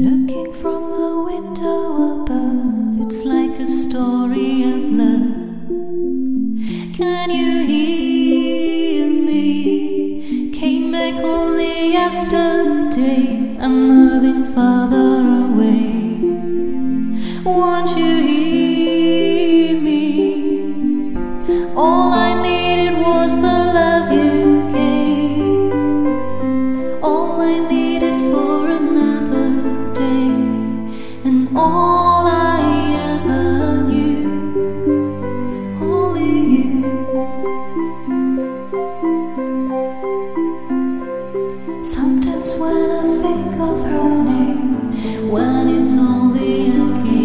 Looking from a window above, it's like a story of love. Can you hear me? Came back only yesterday. I'm moving farther away. Won't you hear me? All I needed was the love you all I ever knew. Only you. Sometimes when I think of her name, when it's only a game,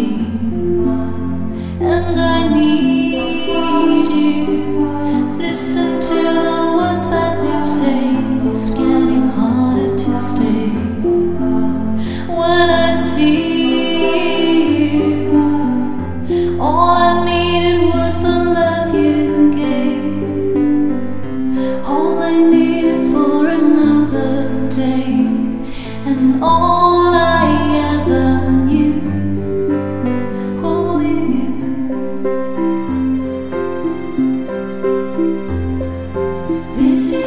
This is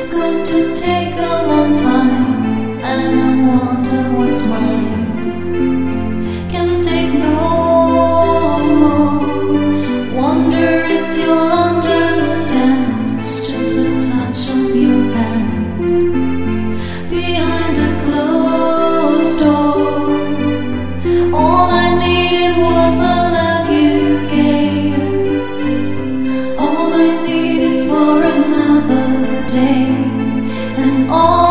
all.